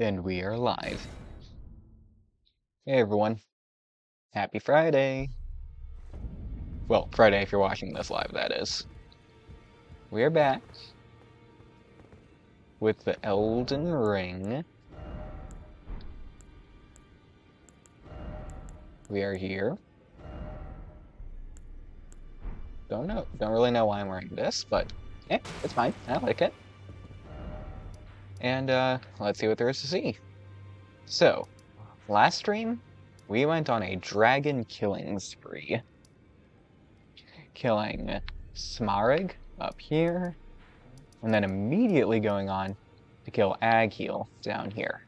And we are live. Hey everyone. Happy Friday. Well, Friday if you're watching this live, that is. We are back with the Elden Ring. We are here. Don't know, don't really know why I'm wearing this, but eh, it's fine. I like it. And uh, let's see what there is to see. So, last stream, we went on a dragon killing spree. Killing Smarag up here, and then immediately going on to kill Agheel down here.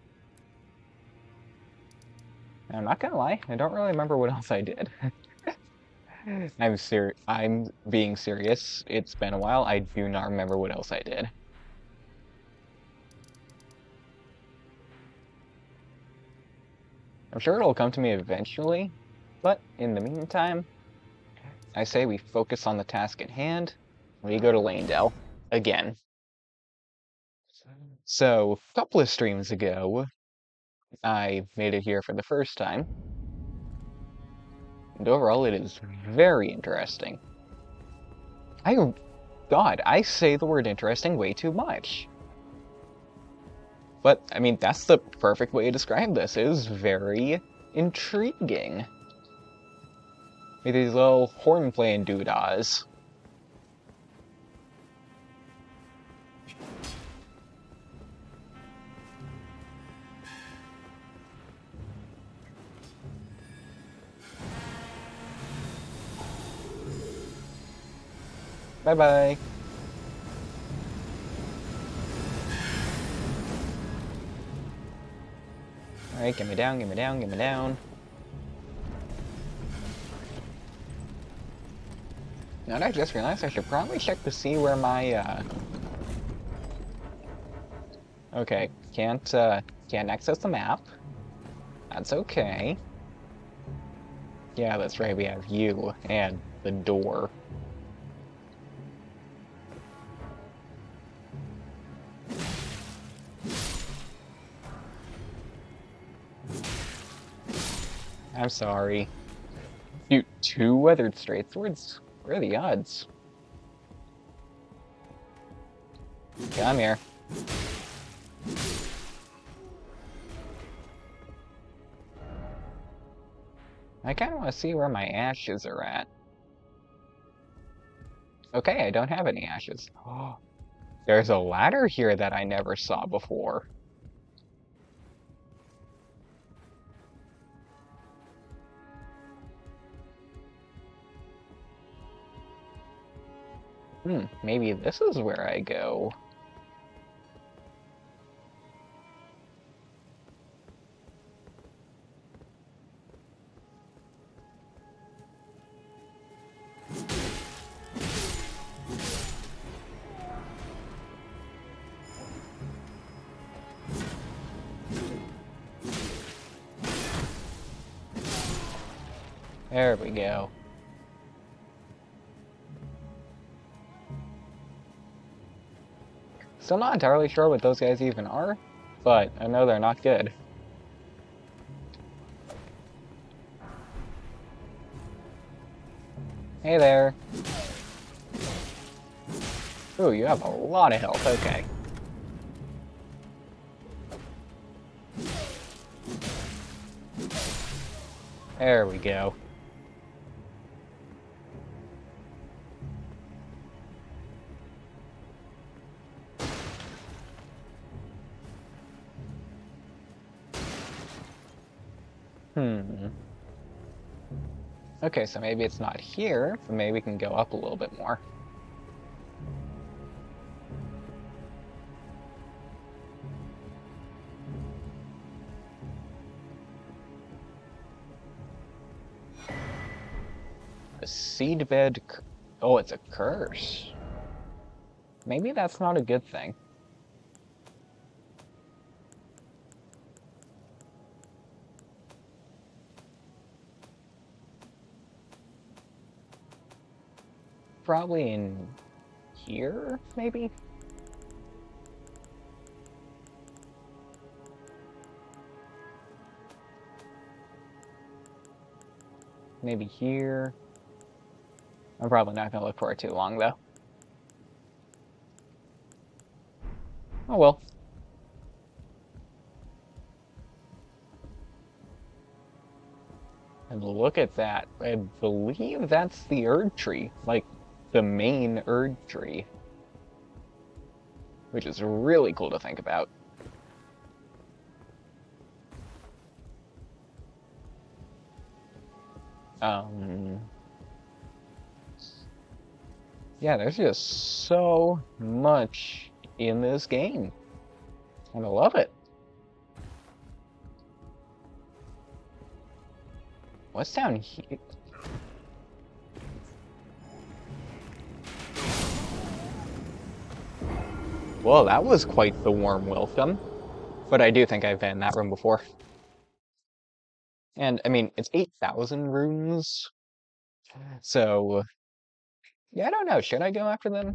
I'm not gonna lie, I don't really remember what else I did. I'm ser I'm being serious. It's been a while. I do not remember what else I did. I'm sure it'll come to me eventually, but in the meantime, I say we focus on the task at hand. We go to Leyndell again. So, a couple of streams ago, I made it here for the first time. And overall, it is very interesting. I, God, I say the word interesting way too much. But, I mean, that's the perfect way to describe this. It is very intriguing. With these little horn playing doodahs. Bye bye. Alright, get me down, get me down, get me down. Now that I just realized I should probably check to see where my, uh... Okay, can't, uh, can't access the map. That's okay. Yeah, that's right, we have you and the door. I'm sorry. Dude, two weathered straight swords? Where are the odds? Come here. I kind of want to see where my ashes are at. Okay, I don't have any ashes. Oh, there's a ladder here that I never saw before. Hmm, maybe this is where I go. There we go. I'm still not entirely sure what those guys even are, but I know they're not good. Hey there. Ooh, you have a lot of health, okay. There we go. Okay, so maybe it's not here, but maybe we can go up a little bit more. A seedbed... Oh, it's a curse. Maybe that's not a good thing. probably in here, maybe? Maybe here. I'm probably not going to look for it too long, though. Oh well. And look at that. I believe that's the Erd tree. Like, the main Erd tree. Which is really cool to think about. Um... Yeah, there's just so much in this game. And I love it. What's down here? Well, that was quite the warm welcome. But I do think I've been in that room before. And, I mean, it's 8,000 rooms. So, yeah, I don't know. Should I go after them?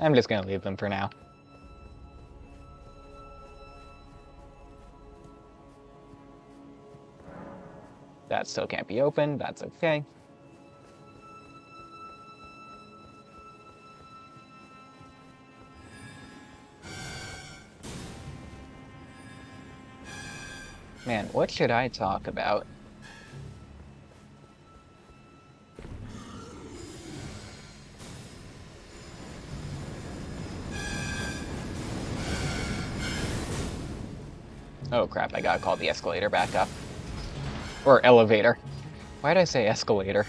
I'm just gonna leave them for now. That still can't be opened, that's okay. Man, what should I talk about? Oh crap, I gotta call the escalator back up. Or elevator. Why did I say escalator?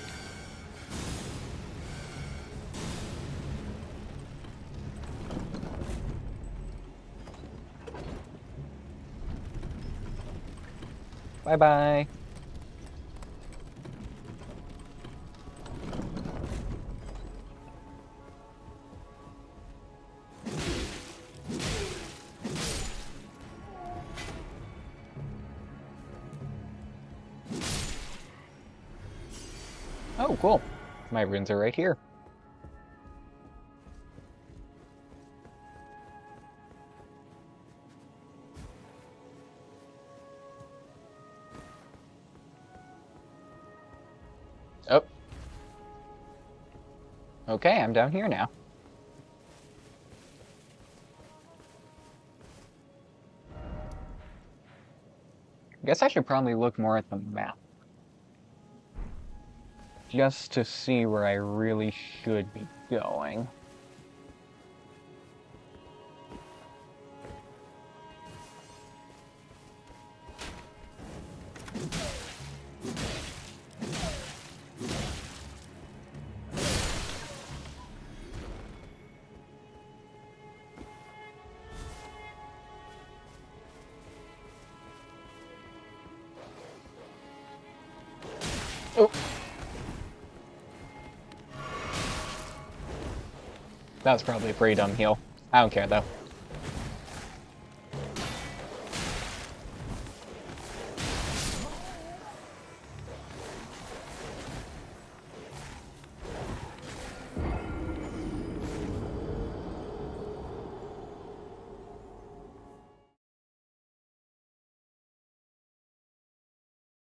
Bye-bye. Oh, cool. My runes are right here. Okay, I'm down here now. I guess I should probably look more at the map just to see where I really should be going. That was probably a pretty dumb heal. I don't care, though.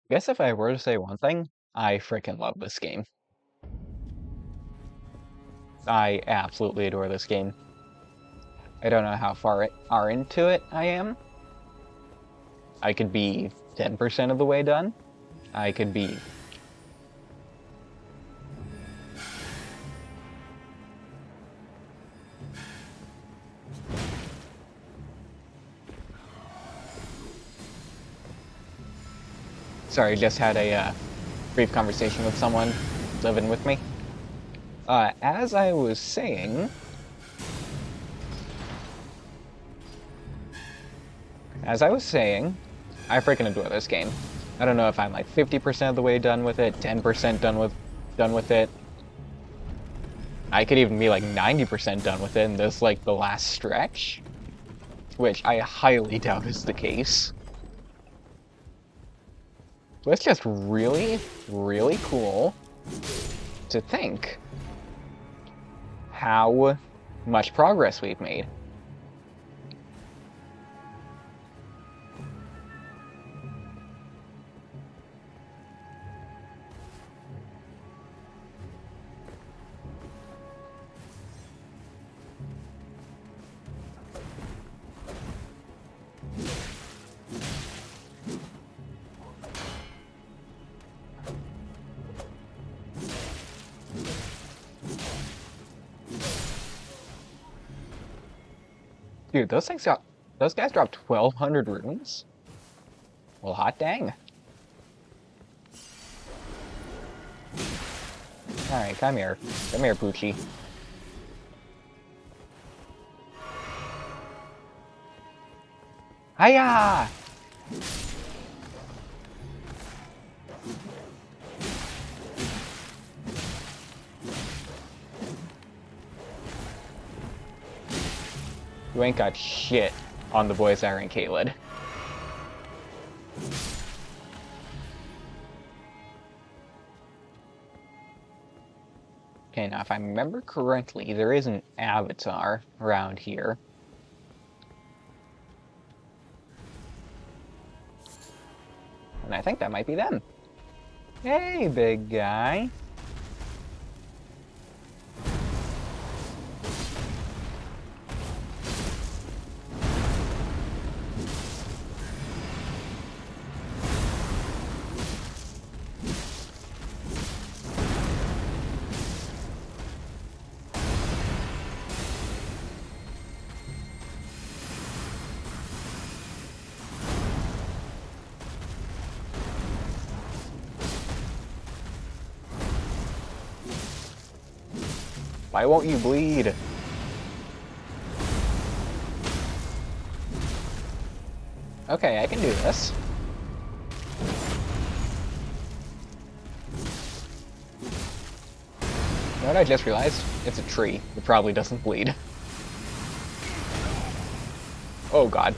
Guess if I were to say one thing, I freaking love this game. I absolutely adore this game. I don't know how far it, are into it I am. I could be 10% of the way done. I could be Sorry, just had a uh, brief conversation with someone living with me. Uh, as I was saying... As I was saying, I freaking adore this game. I don't know if I'm like 50% of the way done with it, 10% done with done with it. I could even be like 90% done with it in this like the last stretch. Which I highly doubt is the case. It's just really, really cool to think how much progress we've made. Dude, those things got... Those guys dropped 1,200 runes? Well, hot dang. Alright, come here. Come here, Poochie. Hiya! You ain't got shit on the boys Iron Caitlyn. Okay, now if I remember correctly, there is an avatar around here. And I think that might be them. Hey, big guy. Why won't you bleed? Okay, I can do this. You know what I just realized? It's a tree. It probably doesn't bleed. Oh god.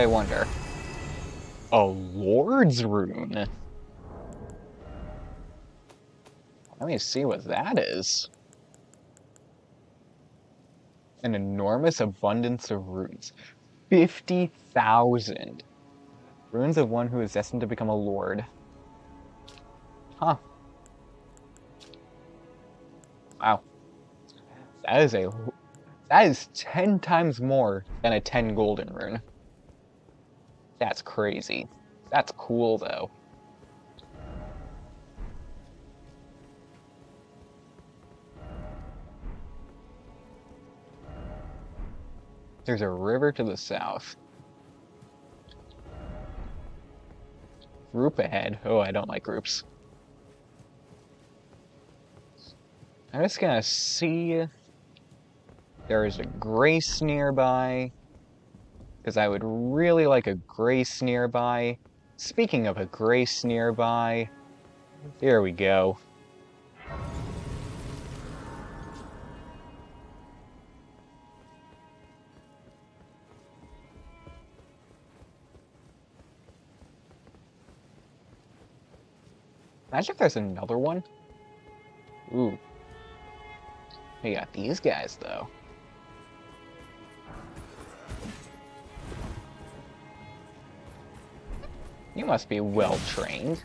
I wonder. A Lord's Rune? Let me see what that is. An enormous abundance of runes. 50,000. Runes of one who is destined to become a lord. Huh. Wow. That is a... That is 10 times more than a 10 golden rune. That's crazy. That's cool, though. There's a river to the south. Group ahead. Oh, I don't like groups. I'm just gonna see... There is a grace nearby because I would really like a grace nearby. Speaking of a grace nearby, here we go. Imagine if there's another one. Ooh. We got these guys, though. You must be well trained.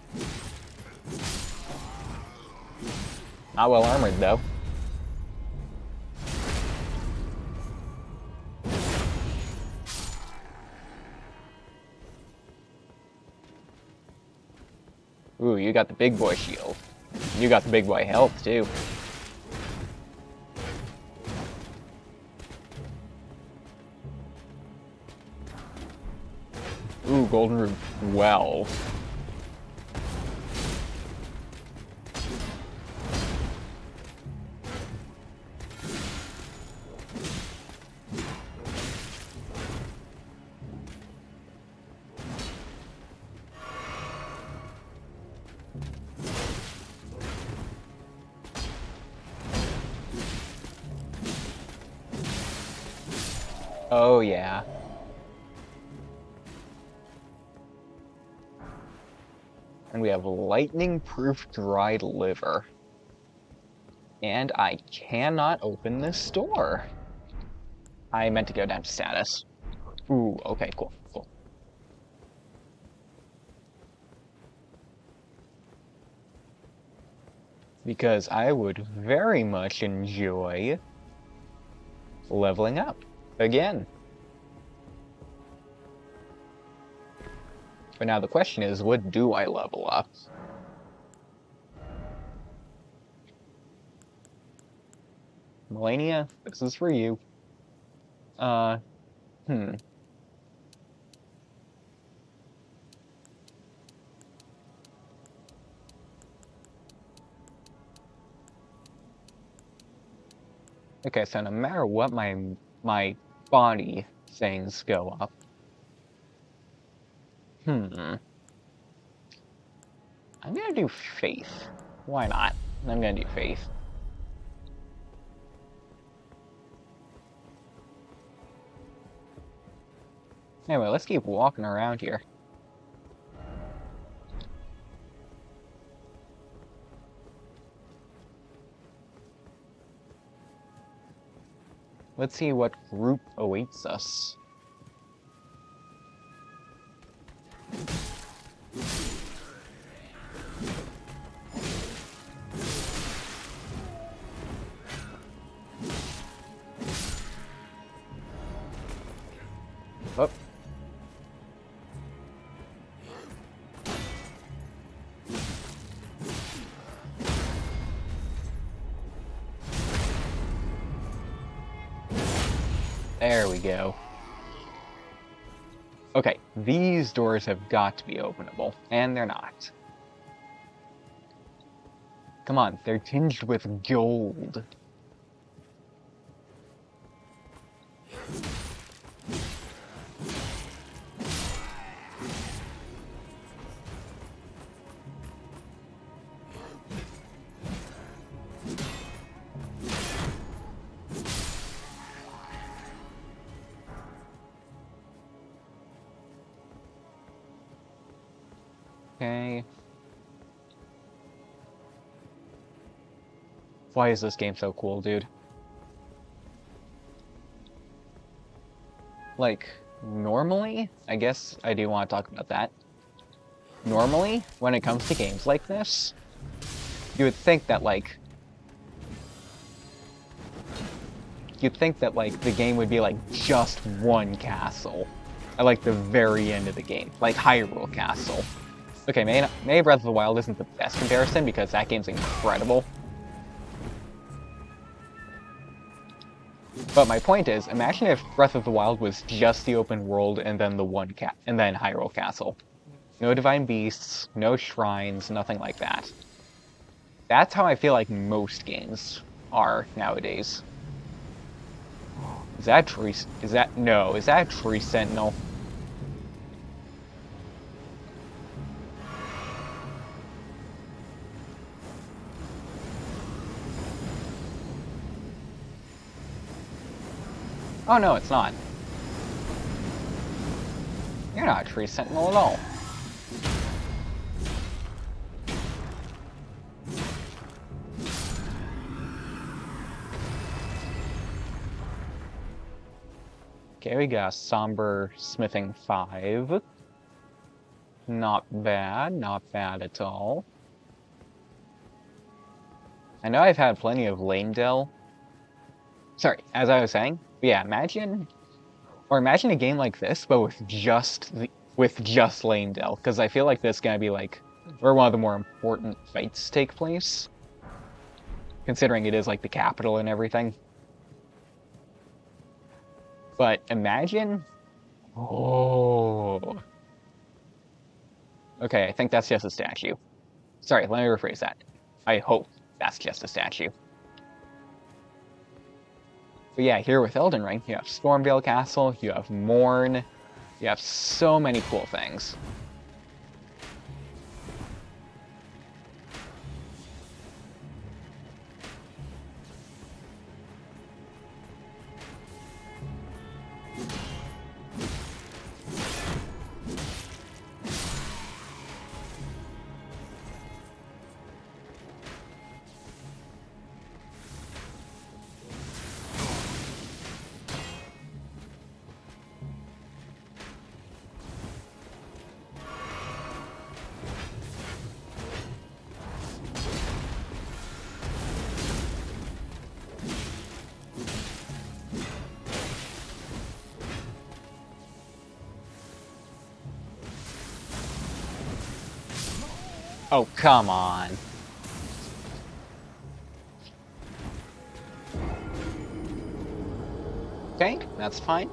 Not well armored, though. Ooh, you got the big boy shield. You got the big boy health, too. Ooh, golden root lightning-proof dried liver. And I cannot open this door. I meant to go down to status. Ooh, okay, cool, cool. because I would very much enjoy leveling up again. But now the question is, what do I level up? Melania, this is for you. Uh, hmm. Okay, so no matter what my my body things go up. Hmm. I'm gonna do faith. Why not? I'm gonna do faith. Anyway, let's keep walking around here. Let's see what group awaits us. Doors have got to be openable, and they're not. Come on, they're tinged with gold. Why is this game so cool, dude? Like, normally, I guess I do want to talk about that. Normally, when it comes to games like this, you would think that, like, you'd think that, like, the game would be, like, just one castle at, like, the very end of the game. Like Hyrule Castle. Okay, maybe, maybe Breath of the Wild isn't the best comparison because that game's incredible. But my point is, imagine if Breath of the Wild was just the open world and then the one cat and then Hyrule Castle. No divine beasts, no shrines, nothing like that. That's how I feel like most games are nowadays. Is that tree? Is that no? Is that tree sentinel? Oh no, it's not. You're not a tree sentinel at all. Okay, we got Somber Smithing 5. Not bad, not bad at all. I know I've had plenty of Leyndell. Sorry, as I was saying, yeah, imagine, or imagine a game like this, but with just the, with just Leyndell, because I feel like this is gonna be like where one of the more important fights take place, considering it is like the capital and everything. But imagine, oh, okay, I think that's just a statue. Sorry, let me rephrase that. I hope that's just a statue. But yeah, here with Elden Ring, you have Stormveil Castle, you have Morne, you have so many cool things. Oh, come on. Okay, that's fine.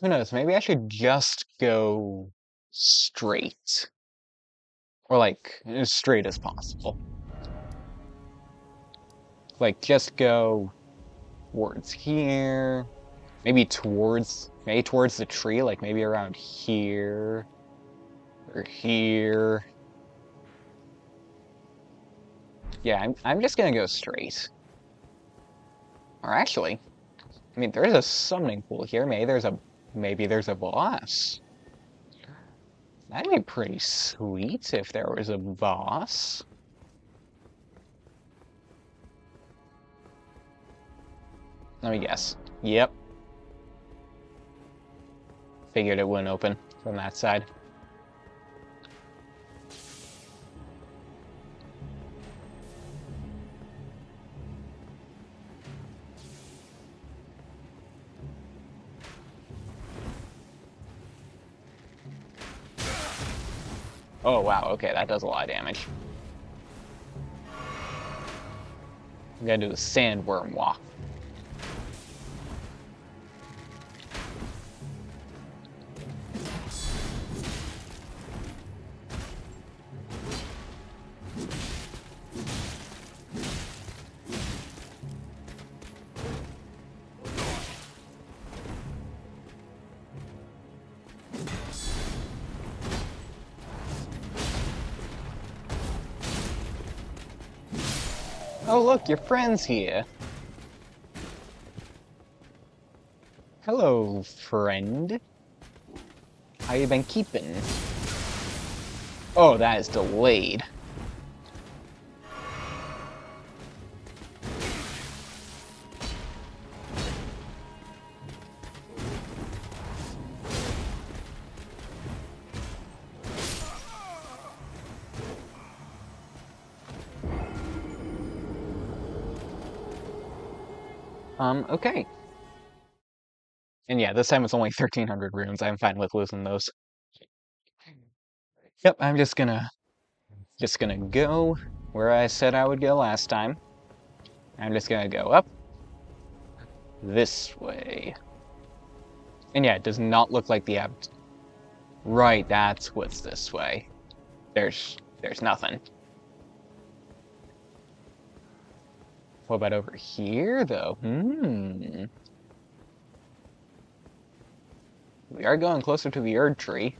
Who knows, maybe I should just go straight. Or like, as straight as possible. Like, just go towards here. Maybe towards, maybe towards the tree, like maybe around here. Here. Yeah, I'm, I'm just gonna go straight. Or actually, I mean, there is a summoning pool here. Maybe there's a maybe there's a boss. That'd be pretty sweet if there was a boss. Let me guess. Yep. Figured it wouldn't open from that side. Oh, wow, okay, that does a lot of damage. I'm gonna do the sandworm walk. Look, your friend's here. Hello, friend. How you been keeping? Oh, that is delayed. Um, okay. And yeah, this time it's only 1300 runes. I'm fine with losing those. Yep, I'm just gonna... Just gonna go where I said I would go last time. I'm just gonna go up. This way. And yeah, it does not look like the abt... Right, that's what's this way. There's... There's nothing. What about over here, though? Hmm. We are going closer to the Erd tree.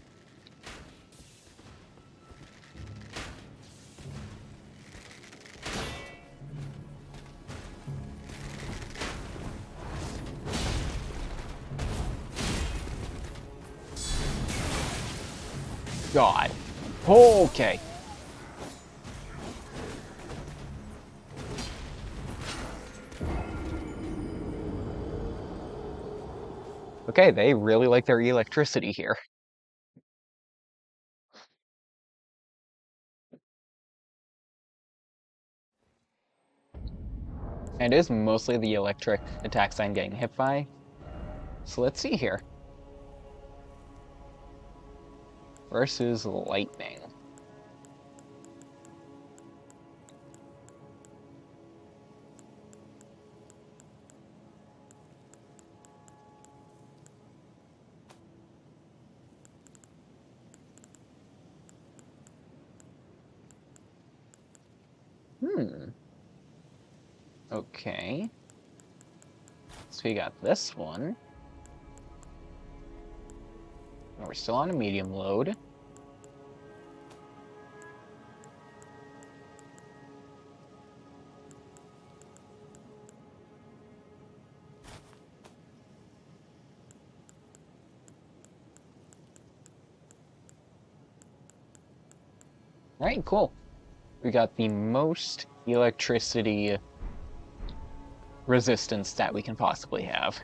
God. Okay. Okay, they really like their electricity here. And it is mostly the electric attacks I'm getting hit by. So let's see here. Versus lightning. Okay. So we got this one. We're still on a medium load. All right, cool. We got the most electricity resistance that we can possibly have.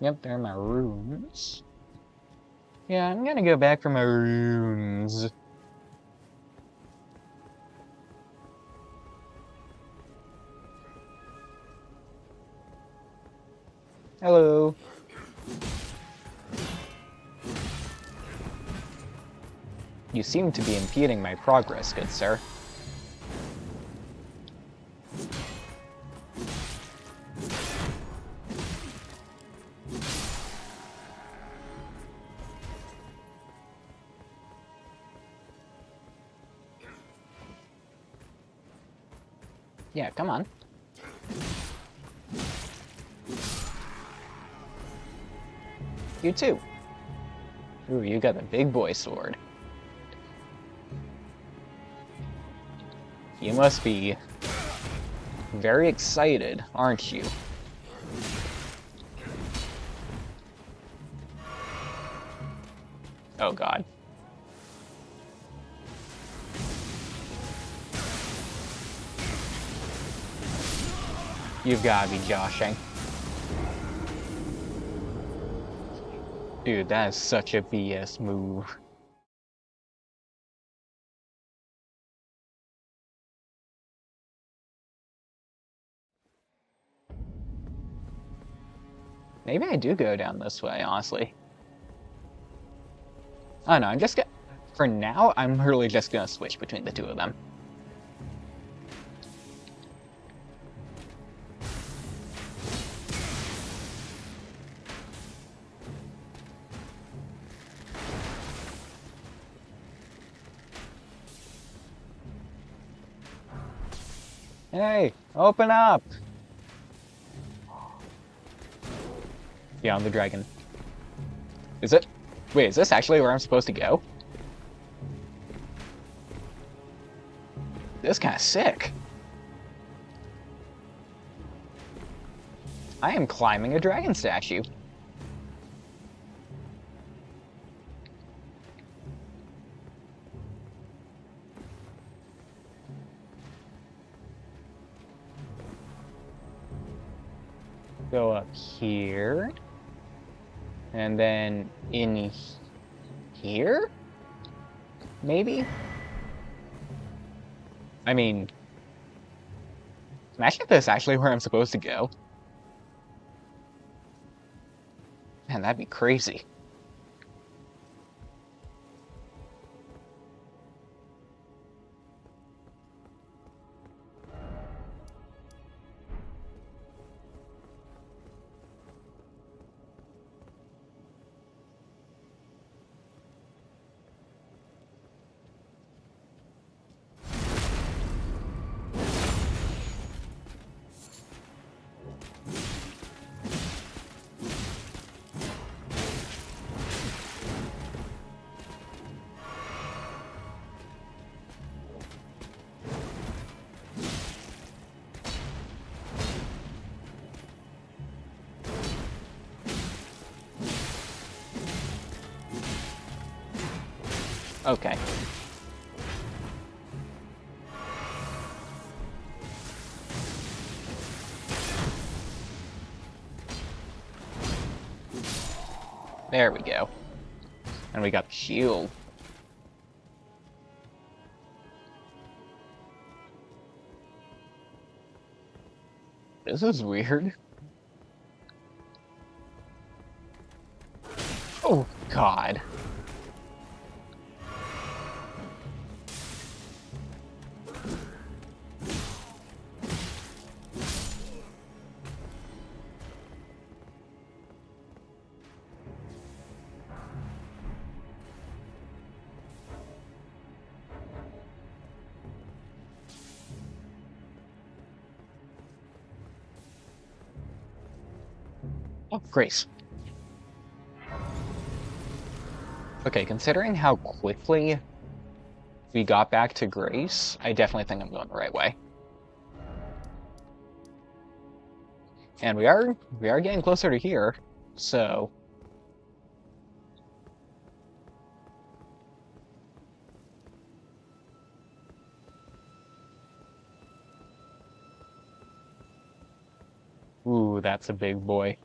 Yep, there are my runes. Yeah, I'm gonna go back for my runes. You seem to be impeding my progress, good sir. Yeah, come on. You too. Ooh, you got the big boy sword. You must be very excited, aren't you? Oh god. You've gotta be joshing. Dude, that is such a BS move. Maybe I do go down this way, honestly. Oh no, I'm just gonna... For now, I'm really just gonna switch between the two of them. Hey, open up! Beyond the dragon. Is it? Wait, is this actually where I'm supposed to go? This kind of sick. I am climbing a dragon statue. Go up here. And then in here? Maybe? I mean, imagine if this is actually where I'm supposed to go. Man, that'd be crazy. There we go. And we got the shield. This is weird. Oh, Grace. Okay, considering how quickly we got back to Grace, I definitely think I'm going the right way. And we are we are getting closer to here, so Ooh, that's a big boy.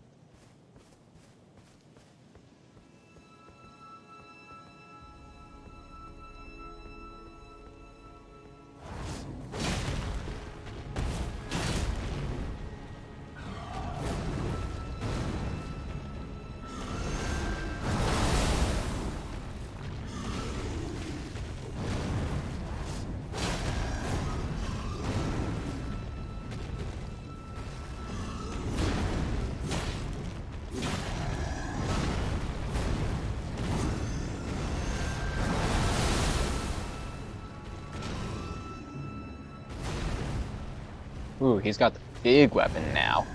He's got the big weapon now.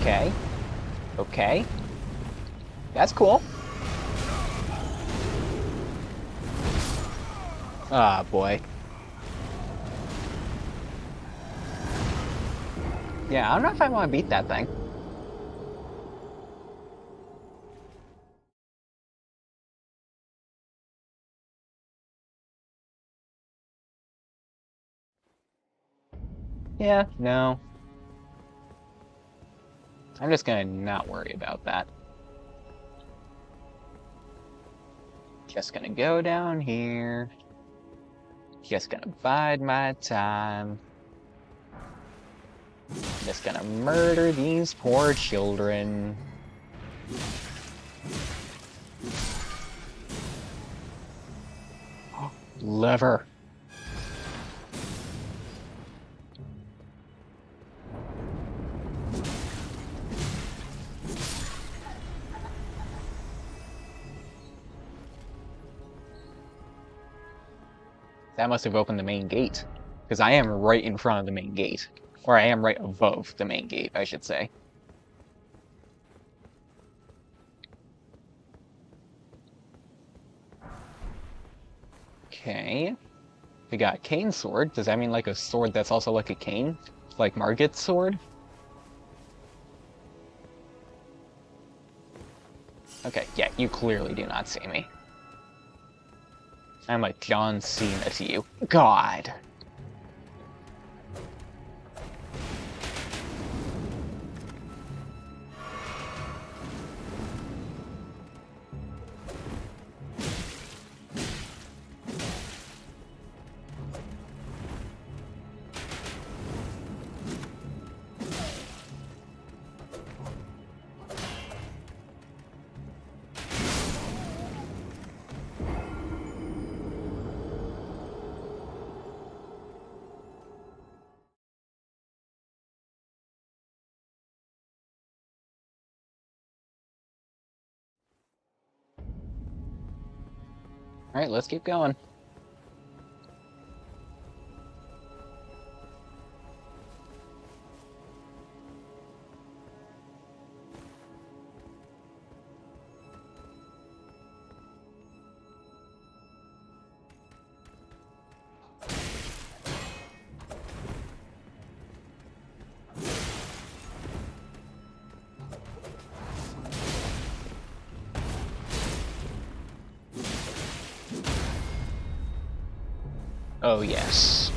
Okay. Okay. That's cool. Ah, boy. Yeah, I don't know if I want to beat that thing. Yeah, no. I'm just gonna not worry about that. Just gonna go down here. Just gonna bide my time. Just gonna murder these poor children. Lever. That must have opened the main gate. Because I am right in front of the main gate. Or I am right above the main gate, I should say. Okay. We got cane sword. Does that mean like a sword that's also like a cane? Like Margit's sword? Okay, yeah, you clearly do not see me. I'm like John Cena to you. God. Alright, let's keep going. Oh, yes.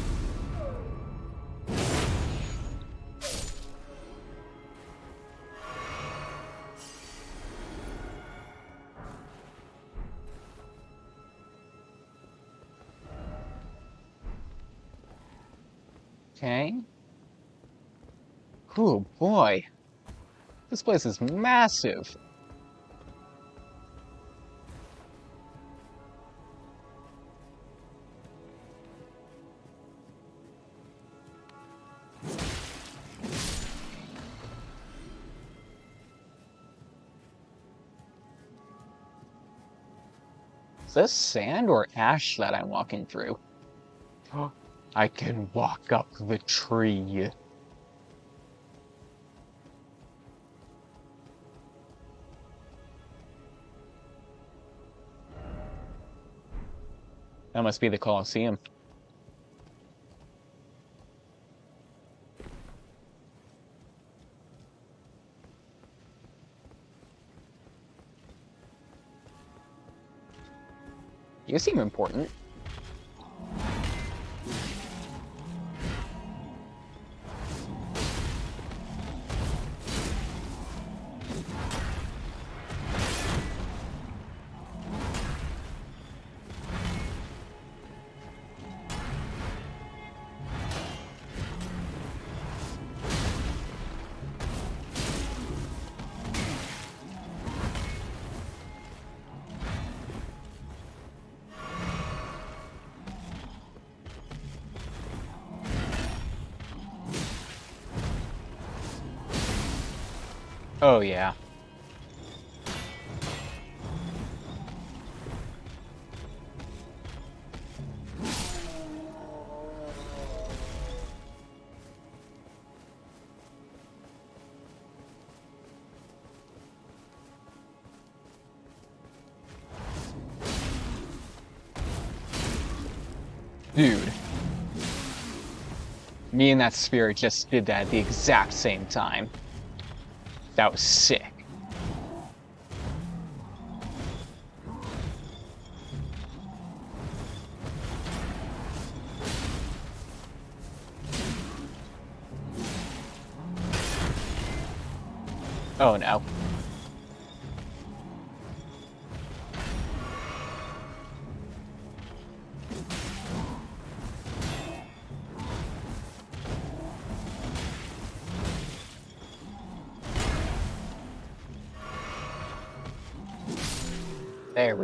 Okay. Oh boy. This place is massive. Is this sand or ash that I'm walking through? I can walk up the tree. That must be the Colosseum. You seem important. Oh, yeah. Dude. Me and that spirit just did that at the exact same time. That was sick. Oh no.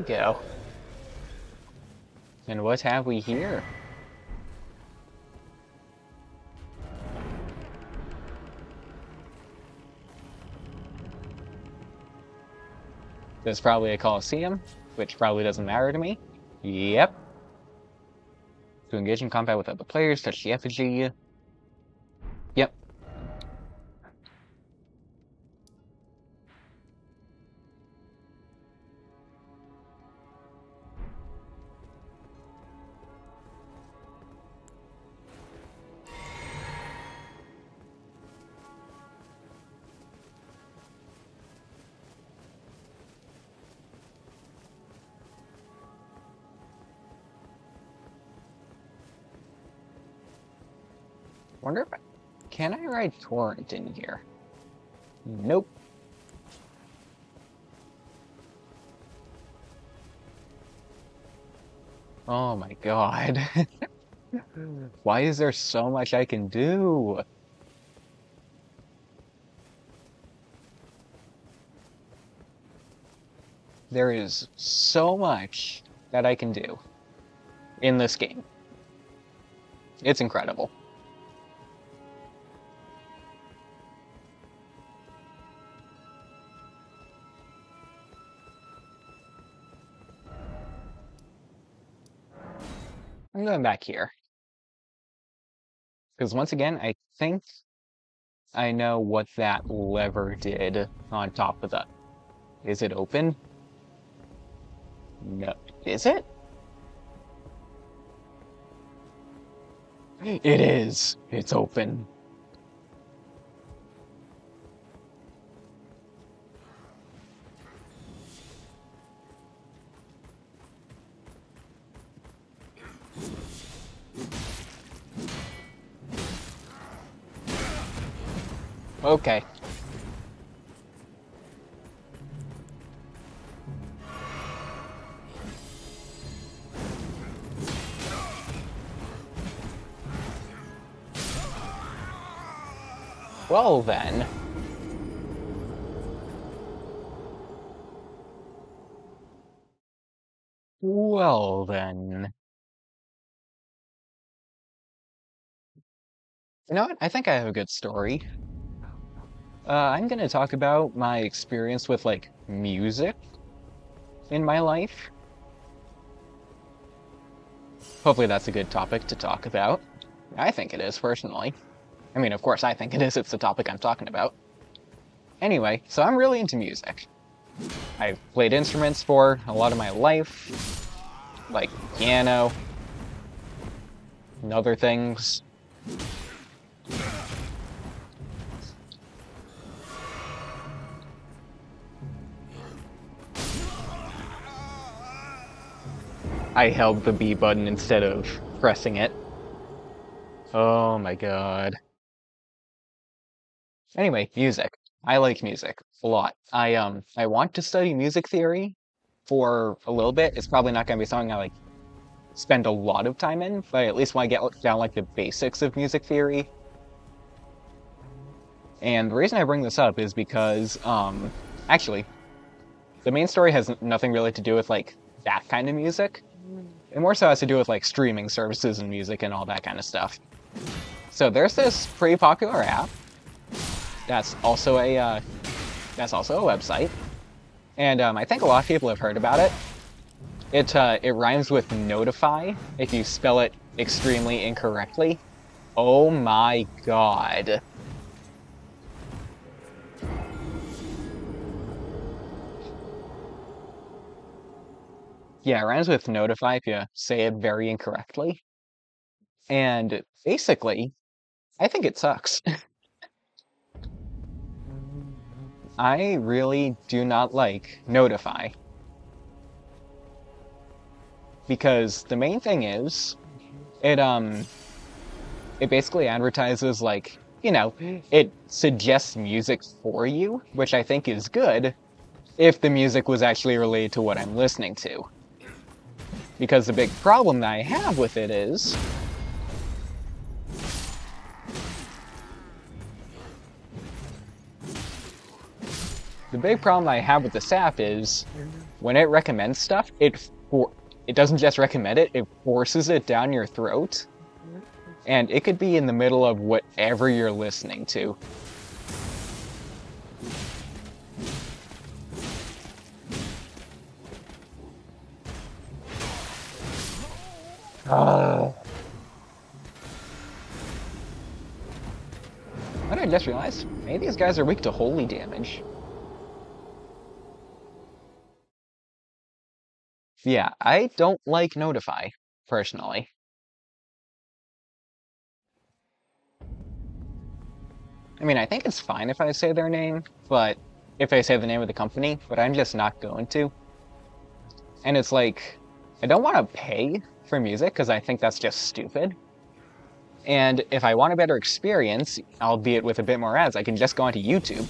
Go. And what have we here? There's probably a Coliseum, which probably doesn't matter to me. Yep. To engage in combat with other players, touch the effigy. Yep. I torrent in here? Nope. Oh my god. Why is there so much I can do? There is so much that I can do in this game. It's incredible. Going back here. Because once again, I think I know what that lever did on top of the... Is it open? No. Is it? It is. It's open. Okay. Well then. Well then. You know what? I think I have a good story. Uh, I'm going to talk about my experience with, like, music in my life. Hopefully that's a good topic to talk about. I think it is, personally. I mean, of course I think it is, it's the topic I'm talking about. Anyway, so I'm really into music. I've played instruments for a lot of my life, like piano, and other things. I held the B button instead of pressing it. Oh my god. Anyway, music. I like music a lot. I um I want to study music theory for a little bit. It's probably not going to be something I like spend a lot of time in, but I at least want to get down like the basics of music theory. And the reason I bring this up is because um actually the main story has nothing really to do with like that kind of music. It more so has to do with like streaming services and music and all that kind of stuff. So there's this pretty popular app that's also a uh, That's also a website. And um, I think a lot of people have heard about it. It, uh, it rhymes with notify if you spell it extremely incorrectly. Oh my god. Yeah, it rhymes with notify if you say it very incorrectly. And basically, I think it sucks. I really do not like notify. Because the main thing is, it, um, it basically advertises, like, you know, it suggests music for you, which I think is good, if the music was actually related to what I'm listening to. Because the big problem that I have with it is, the big problem that I have with the app is when it recommends stuff, it for it doesn't just recommend it, it forces it down your throat. And it could be in the middle of whatever you're listening to. What I just realized, Maybe these guys are weak to holy damage. Yeah, I don't like Notify, personally. I mean, I think it's fine if I say their name, but if I say the name of the company, but I'm just not going to. And it's like, I don't want to pay for music because I think that's just stupid. And if I want a better experience, albeit with a bit more ads, I can just go onto YouTube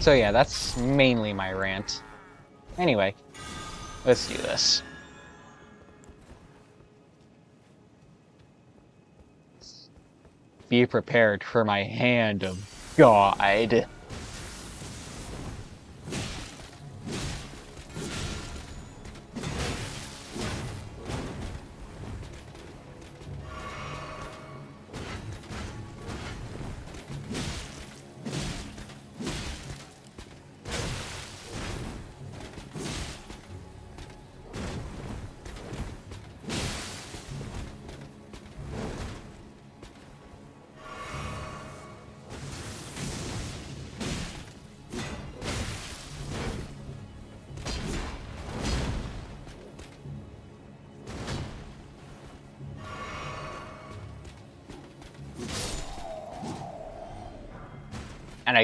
So yeah, that's mainly my rant. Anyway, let's do this. Be prepared for my hand of God.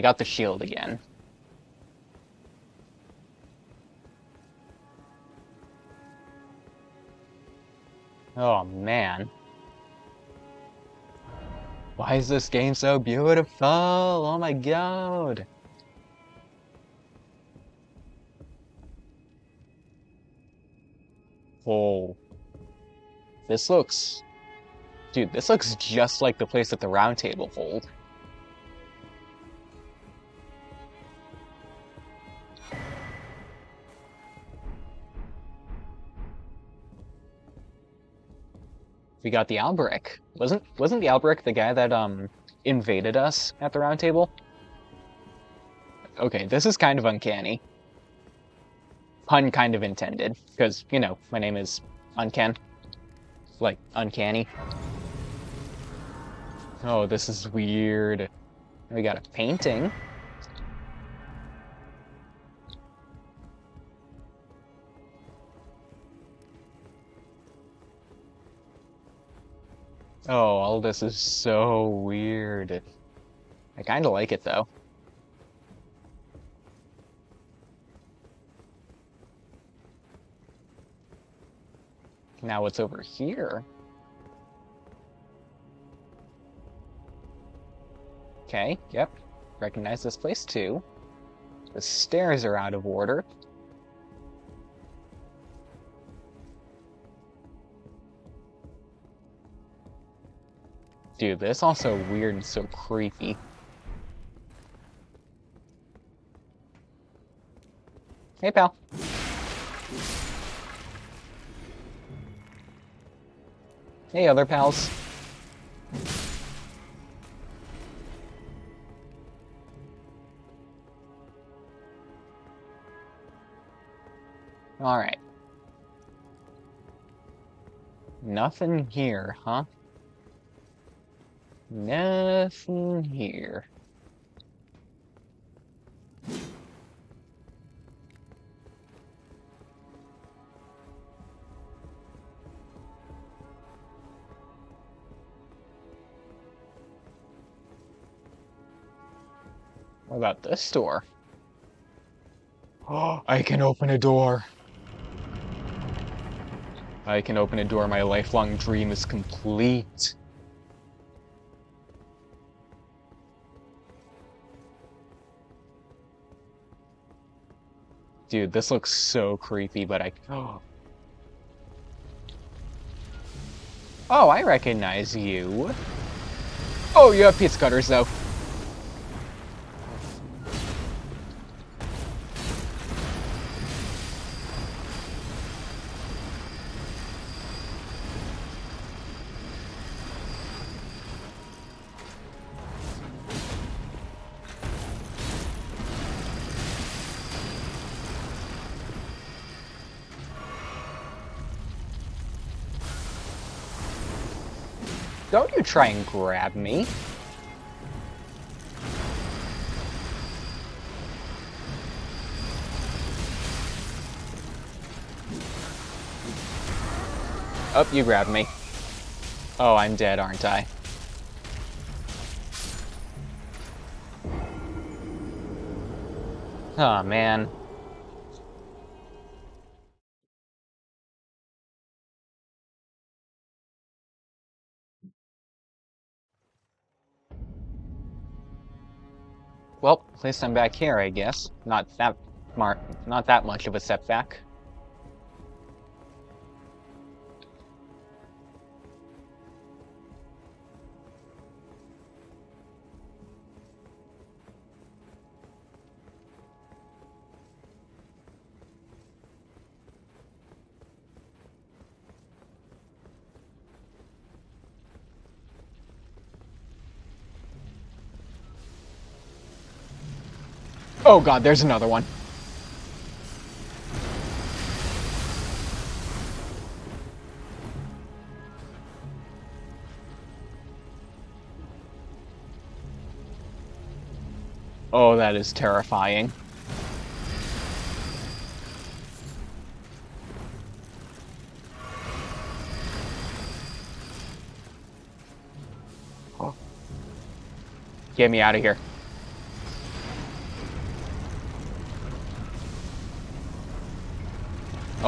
Got the shield again. Oh man. Why is this game so beautiful? Oh my god. Oh. This looks... Dude, this looks just like the place that the round table hold. We got the Alberic. Wasn't wasn't the Alberic the guy that um invaded us at the round table? Okay, this is kind of uncanny. Pun kind of intended, because, you know, my name is Uncann. Like, uncanny. Oh, this is weird. We got a painting. Oh, all this is so weird. I kind of like it, though. Now what's over here? Okay, yep. Recognize this place, too. The stairs are out of order. Dude, this also weird and so creepy. Hey, pal. Hey, other pals. Alright. Nothing here, huh? Nothing here. What about this door? Oh, I can open a door. I can open a door. My lifelong dream is complete. Dude, this looks so creepy, but I... Oh, oh I recognize you. Oh, you have pizza cutters, though. Try and grab me. Oh, you grabbed me. Oh, I'm dead, aren't I? Oh, man. Well, at least I'm back here, I guess. Not that smart, not that much of a setback. Oh god, there's another one. Oh, that is terrifying. Get me out of here.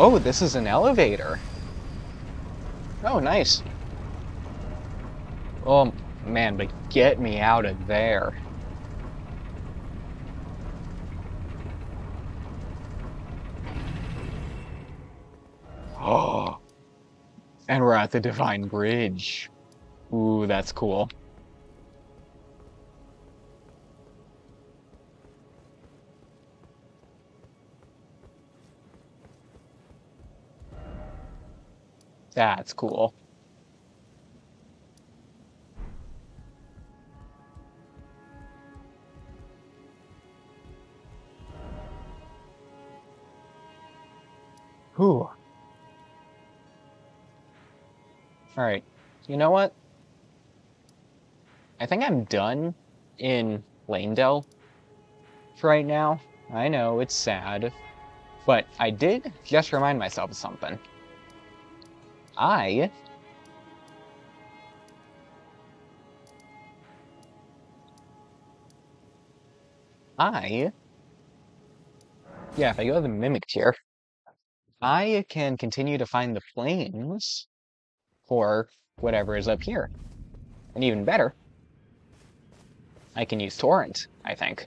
Oh, this is an elevator. Oh, nice. Oh, man, but get me out of there. Oh, and we're at the Divine Bridge. Ooh, that's cool. That's cool. Whew. Alright, you know what? I think I'm done in Leyndell for right now. I know, it's sad. But I did just remind myself of something. I I yeah, if I go to the Mimic Tear, I can continue to find the flames for whatever is up here. And even better, I can use torrent, I think.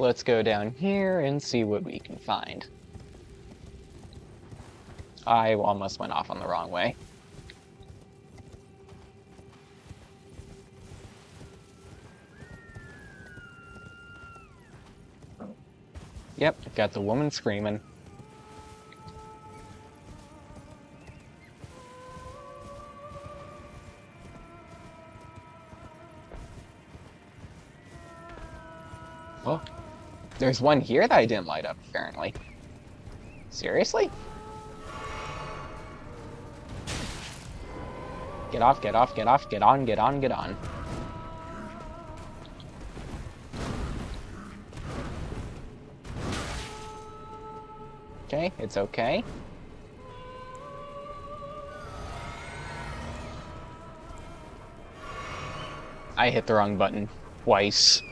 Let's go down here and see what we can find. I almost went off on the wrong way. Yep, got the woman screaming. There's one here that I didn't light up, apparently. Seriously? Get off, get off, get off, get on, get on, get on. Okay, it's okay. I hit the wrong button twice.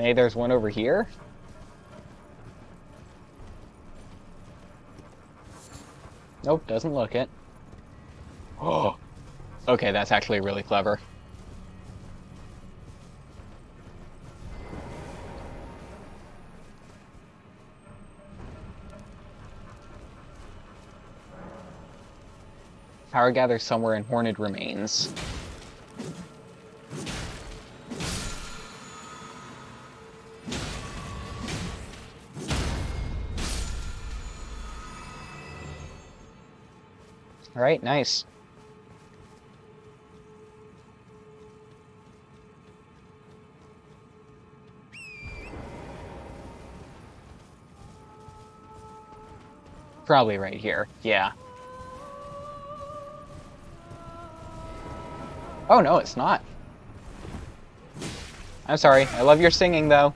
Maybe there's one over here? Nope, doesn't look it. Oh, okay, that's actually really clever. Power gather somewhere in Horned Remains. Alright, nice. Probably right here, yeah. Oh no, it's not. I'm sorry, I love your singing though.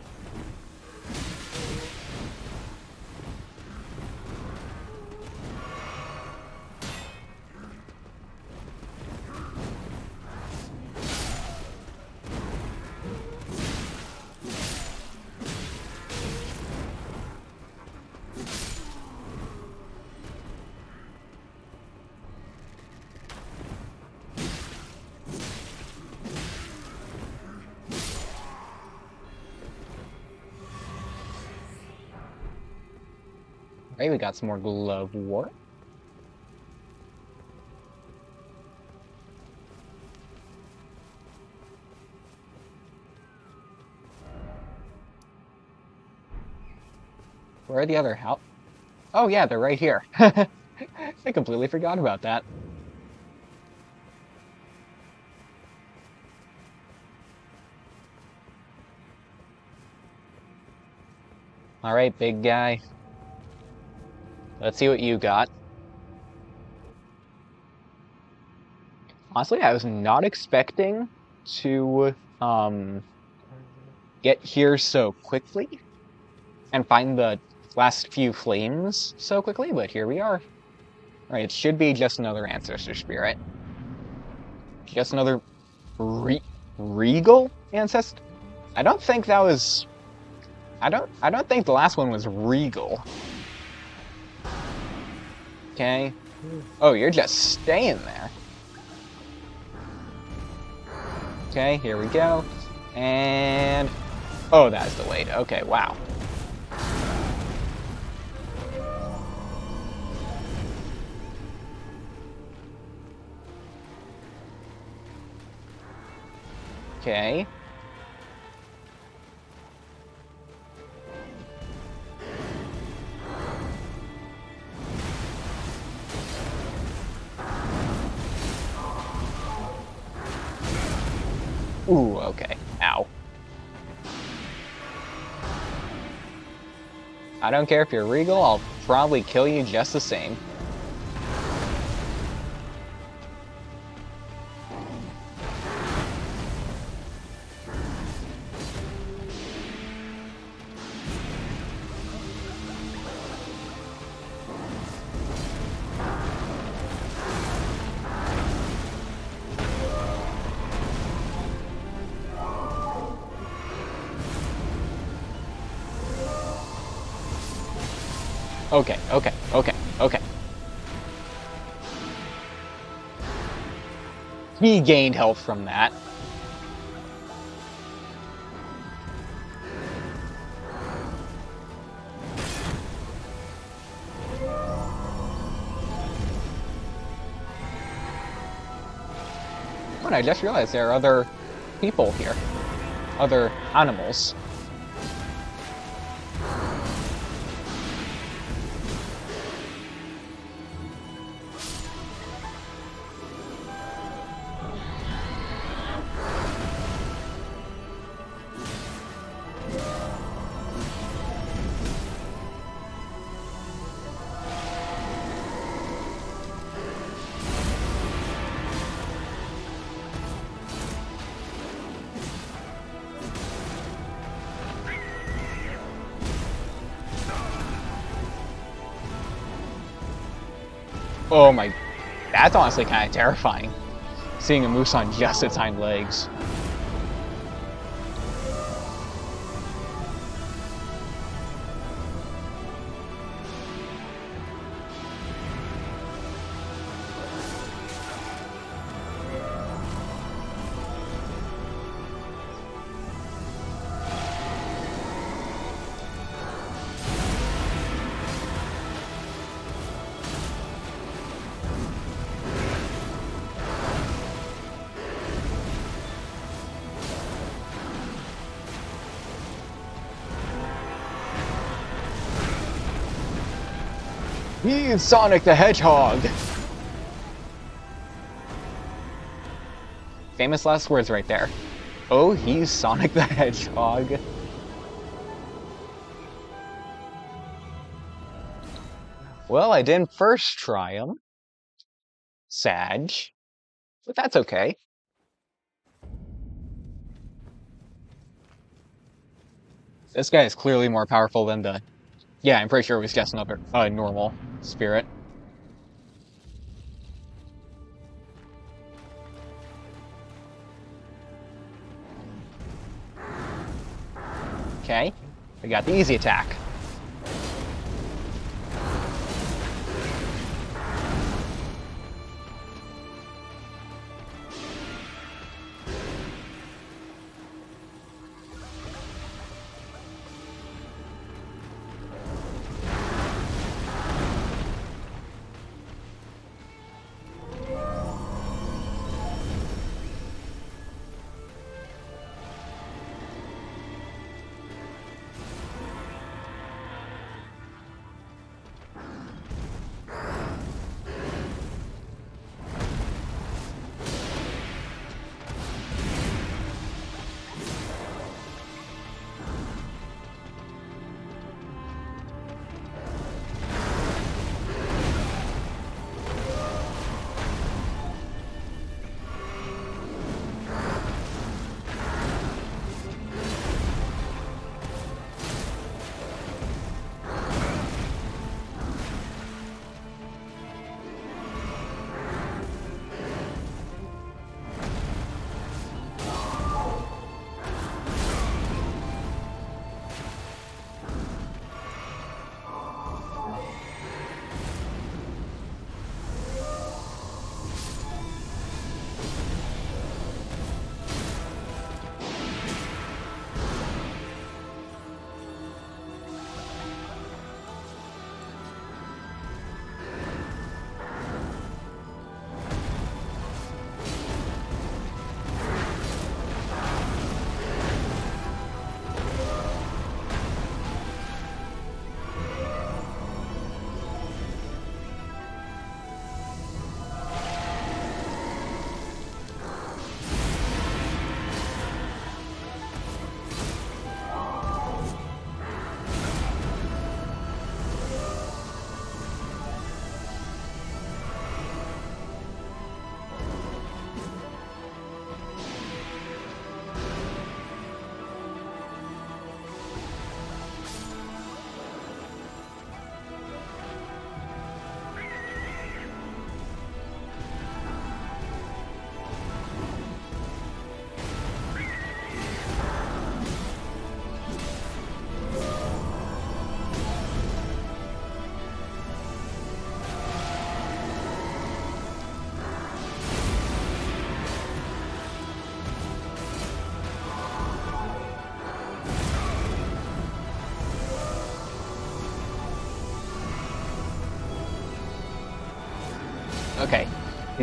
Got some more glovewort. Where are the other help? Oh yeah, they're right here. I completely forgot about that. Alright, big guy. Let's see what you got. Honestly, I was not expecting to um, get here so quickly and find the last few flames so quickly, but here we are. Right, it should be just another ancestor spirit. Just another re regal ancestor. I don't think that was. I don't. I don't think the last one was regal. Okay. Oh, you're just staying there. Okay, here we go. And... Oh, that's delayed. Okay, wow. Okay. I don't care if you're regal, I'll probably kill you just the same. Gained health from that. What, I just realized there are other people here. Other animals. Oh my, that's honestly kind of terrifying. Seeing a moose on just its hind legs. He's Sonic the Hedgehog! Famous last words right there. Oh, he's Sonic the Hedgehog. Well, I didn't first try him. Sag. But that's okay. This guy is clearly more powerful than the... Yeah, I'm pretty sure it was just another uh, normal spirit. Okay, we got the easy attack.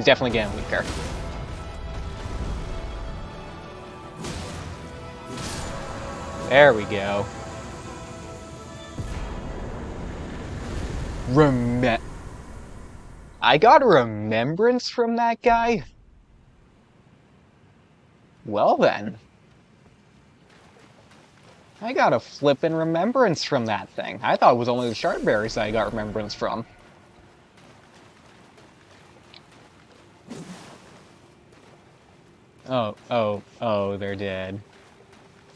He's definitely getting weaker. There we go. Rem- I got a remembrance from that guy? Well then. I got a flippin' remembrance from that thing. I thought it was only the Shardbearers that I got remembrance from. Oh, oh, oh, they're dead.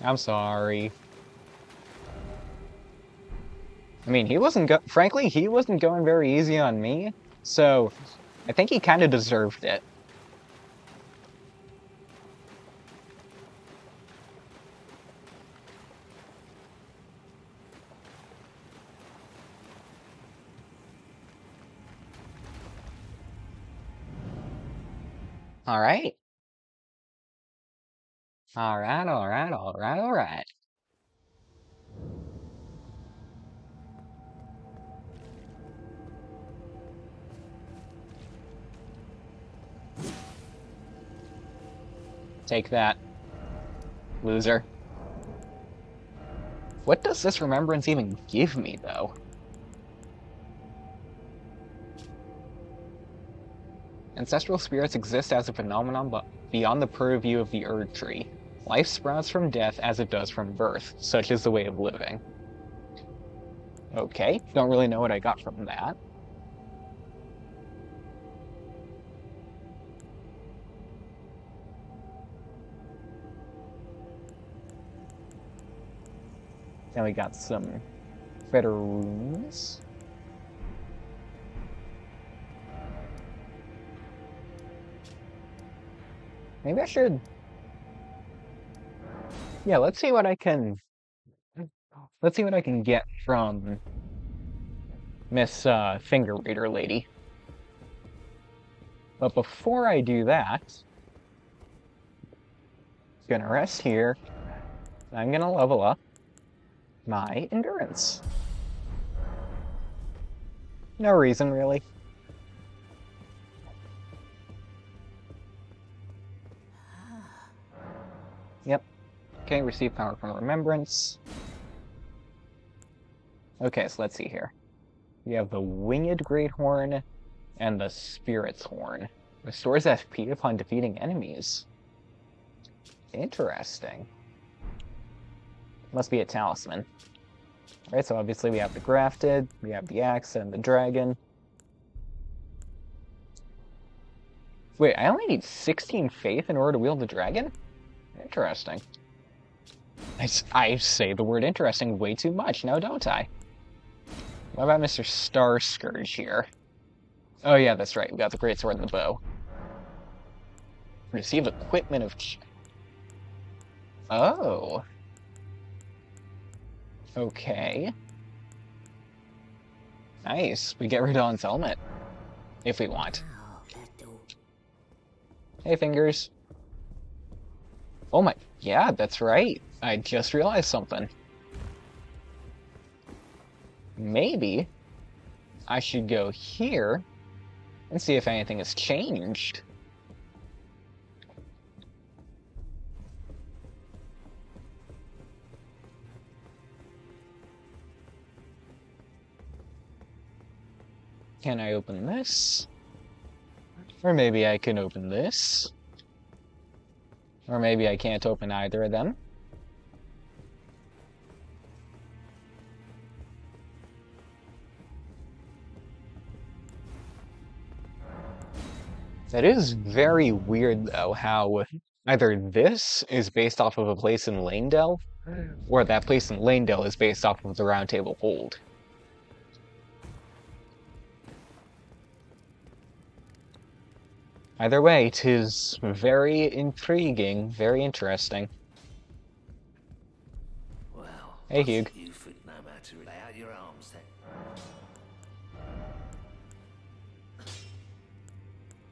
I'm sorry. I mean, he wasn't frankly, he wasn't going very easy on me, so I think he kind of deserved it. All right. All right, all right, all right, all right. Take that, loser. What does this remembrance even give me, though? Ancestral spirits exist as a phenomenon but beyond the purview of the Erd Tree. Life sprouts from death as it does from birth, such is the way of living. Okay, don't really know what I got from that. Now we got some better runes. Maybe I should... Yeah, let's see what I can... Let's see what I can get from Miss uh, Finger Reader Lady. But before I do that, I'm gonna rest here. I'm gonna level up my endurance. No reason, really. Yep. Okay, receive power from remembrance. Okay, so let's see here. We have the Winged Great Horn and the Spirit's Horn. Restores FP upon defeating enemies. Interesting. Must be a talisman. Right, so obviously we have the Grafted, we have the Axe, and the Dragon. Wait, I only need 16 faith in order to wield the dragon? Interesting. I, I say the word interesting way too much now, don't I? What about Mr. Star Scourge here? Oh yeah, that's right. We got the Great Sword and the Bow. Receive equipment of... Oh. Okay. Nice. We get rid of Radahn's helmet. If we want. Hey, Fingers. Oh my... Yeah, that's right. I just realized something. Maybe I should go here and see if anything has changed. Can I open this? Or maybe I can open this. Or maybe I can't open either of them. That is very weird, though, how either this is based off of a place in Leyndell, or that place in Leyndell is based off of the Round Table Hold. Either way, it is very intriguing, very interesting. Well, Hey, Hewg. You think no matter lay out your arms then.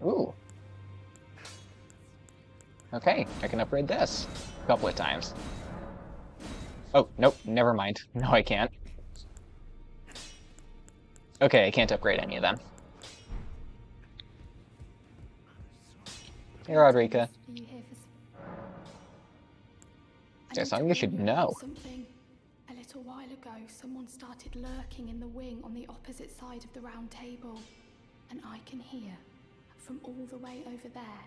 Ooh. Okay, I can upgrade this a couple of times. Oh, nope, never mind. No, I can't. Okay, I can't upgrade any of them. Hey, Roderika. Are you here for? s- I There's something you should know. Something. A little while ago, someone started lurking in the wing on the opposite side of the round table, and I can hear, from all the way over there,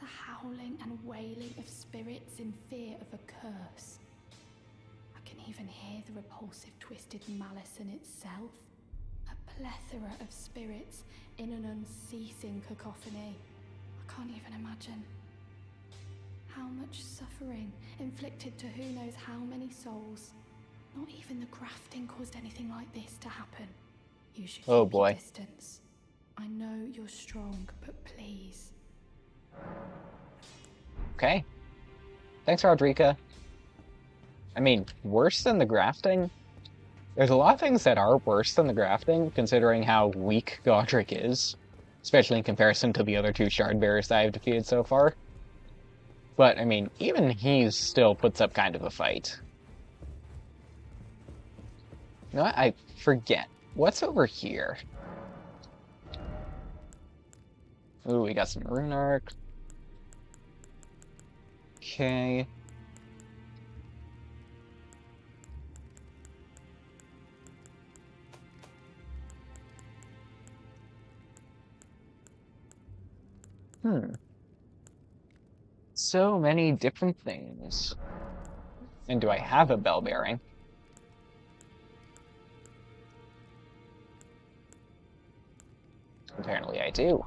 the howling and wailing of spirits in fear of a curse. I can even hear the repulsive, twisted malice in itself. A plethora of spirits in an unceasing cacophony. I can't even imagine. How much suffering inflicted to who knows how many souls. Not even the grafting caused anything like this to happen. You should Oh, boy. distance. I know you're strong, but please. Okay. Thanks, Roderika. I mean, worse than the grafting? There's a lot of things that are worse than the grafting, considering how weak Godrick is. Especially in comparison to the other two shard bearers that I've defeated so far. But, I mean, even he still puts up kind of a fight. You know what? I forget. What's over here? Ooh, we got some rune arc. Okay. Hmm. So many different things. And do I have a bell bearing? Apparently I do.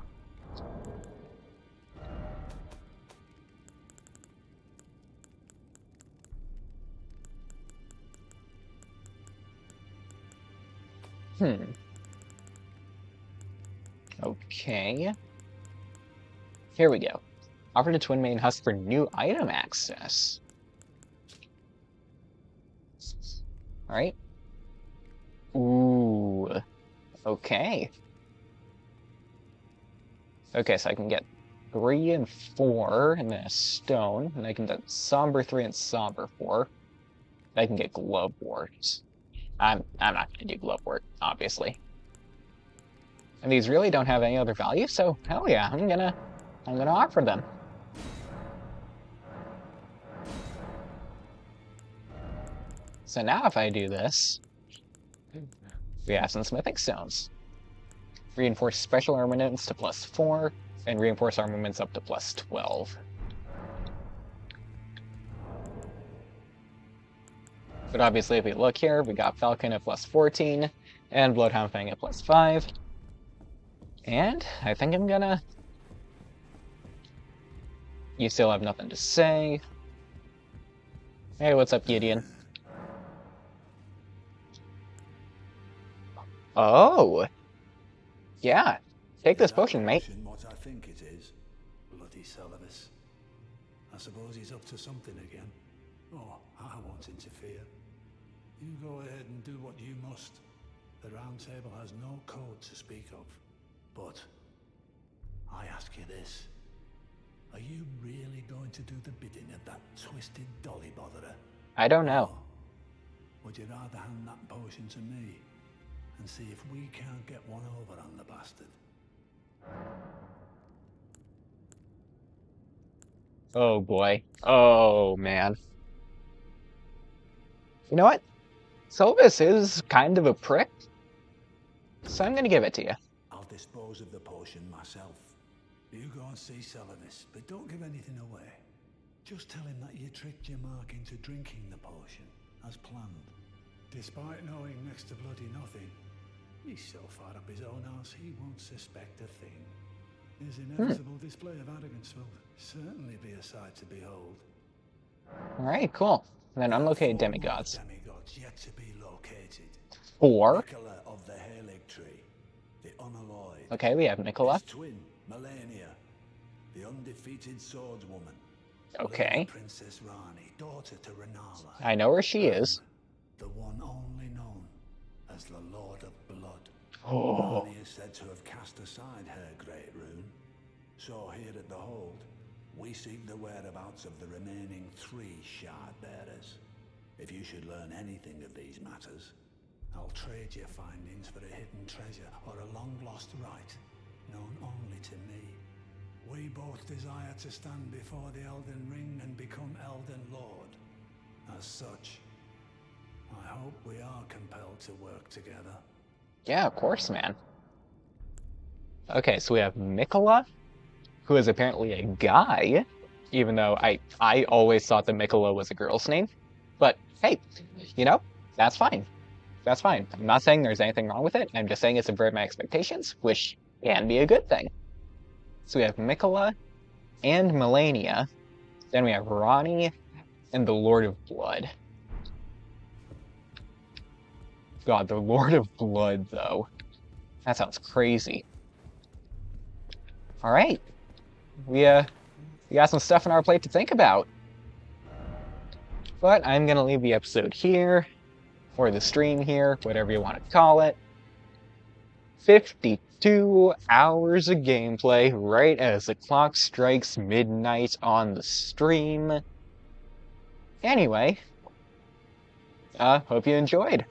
Hmm. Okay. Here we go. Offer to Twin Maiden Husk for new item access. Alright. Ooh. Okay. Okay, so I can get three and four, and then a stone, and I can get somber three and somber four. I can get gloveworts. I'm I'm not gonna do glovewort, obviously. And these really don't have any other value, so hell yeah, I'm gonna I'm gonna offer them. So now if I do this, we have some smithing stones. Reinforce special armaments to plus 4, and reinforce armaments up to plus 12. But obviously if we look here, we got Falcon at plus 14, and Bloodhound Fang at plus 5. And I think I'm gonna... You still have nothing to say. Hey, what's up, Gideon? Oh! Yeah, take this potion, mate. What I think it is. Bloody Seluvis. I suppose he's up to something again. Oh, I won't interfere. You go ahead and do what you must. The Round Table has no code to speak of. But I ask you this. Are you really going to do the bidding of that twisted dolly botherer? I don't know. Or Would you rather hand that potion to me and see if we can't get one over on the bastard? Oh boy. Oh man. You know what? Seluvis is kind of a prick. So I'm gonna give it to you. I'll dispose of the potion myself. You go and see Seluvis, but don't give anything away. Just tell him that you tricked your mark into drinking the potion, as planned. Despite knowing next to bloody nothing, he's so far up his own arse he won't suspect a thing. His hmm. inevitable display of arrogance will certainly be a sight to behold. Alright, cool. Then unlocate demigods. Demigods yet to be. Four. Nicola of the Halig Tree, the unalloyed. Okay, we have Nicola. Twin, Malenia, the undefeated swordswoman. Okay. Princess Ranni, daughter to Renala. I know where she um, is. The one only known as the Lord of Blood. Oh. Ranni is said to have cast aside her great rune. So here at the Hold, we seek the whereabouts of the remaining three shard bearers. If you should learn anything of these matters, I'll trade your findings for a hidden treasure or a long lost right, known only to me. We both desire to stand before the Elden Ring and become Elden Lord. As such, I hope we are compelled to work together. Yeah, of course, man. Okay, so we have Mikola, who is apparently a guy, even though I I always thought that Mikola was a girl's name. But hey, you know, that's fine. That's fine. I'm not saying there's anything wrong with it. I'm just saying it's subverted my expectations, which can be a good thing. So we have Mikola and Malenia. Then we have Ranni and the Lord of Blood. God, the Lord of Blood, though. That sounds crazy. Alright. We, uh, we got some stuff on our plate to think about. But I'm gonna leave the episode here, or the stream here, whatever you want to call it. 52 hours of gameplay right as the clock strikes midnight on the stream. Anyway, uh, hope you enjoyed.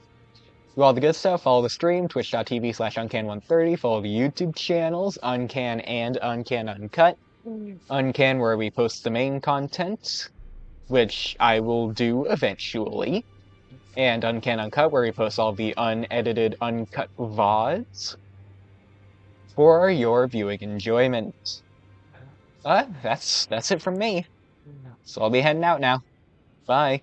Do all the good stuff, follow the stream, twitch.tv slash uncann130, follow the YouTube channels, Uncann and Uncann Uncut. Uncann where we post the main content, which I will do eventually. And Uncann Uncut where we post all the unedited, uncut VODs for your viewing enjoyment. Uh, that's that's it from me. So I'll be heading out now. Bye.